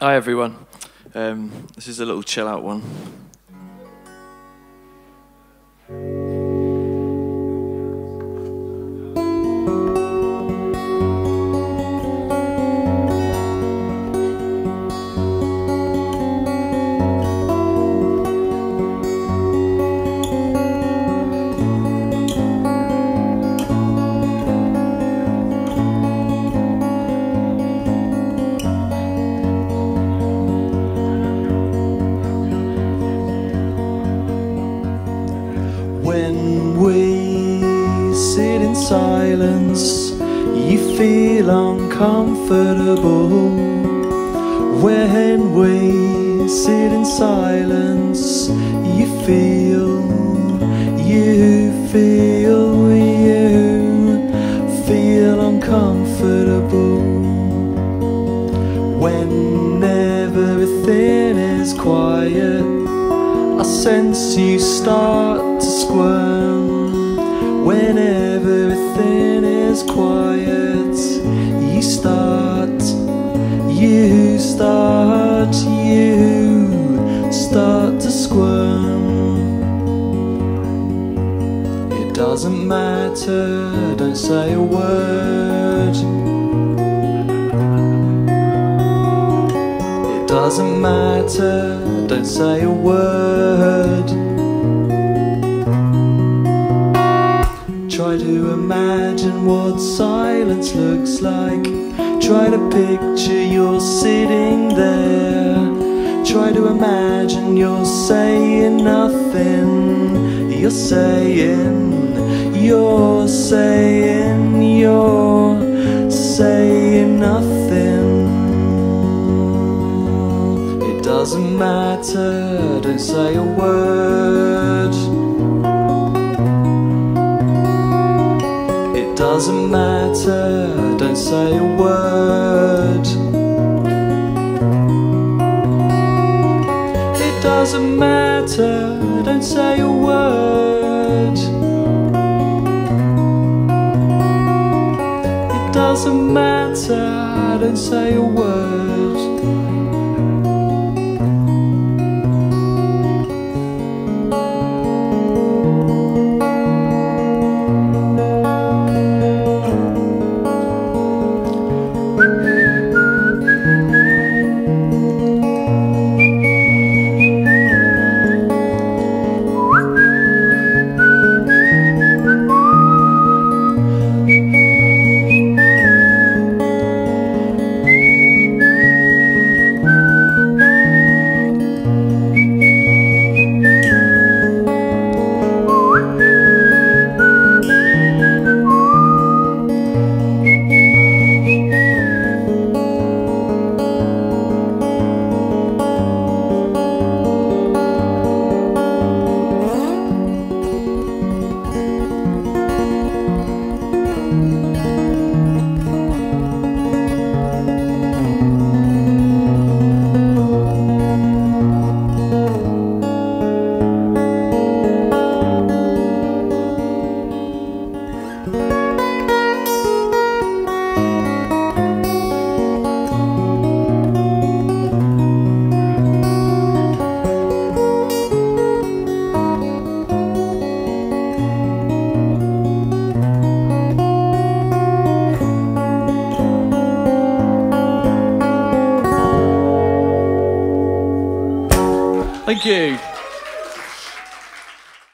Hi everyone. Um, this is a little chill out one. When we sit in silence, you feel uncomfortable. When we sit in silence, you feel, you feel, you feel uncomfortable. When everything is quiet, I sense you start to squirm when everything is quiet. You start, you start, you start to squirm. It doesn't matter, don't say a word. Doesn't matter, don't say a word. Try to imagine what silence looks like. Try to picture you're sitting there. Try to imagine you're saying nothing. You're saying, you're saying, doesn't matter, don't say a word. It doesn't matter, don't say a word. It doesn't matter, don't say a word. It doesn't matter, don't say a word.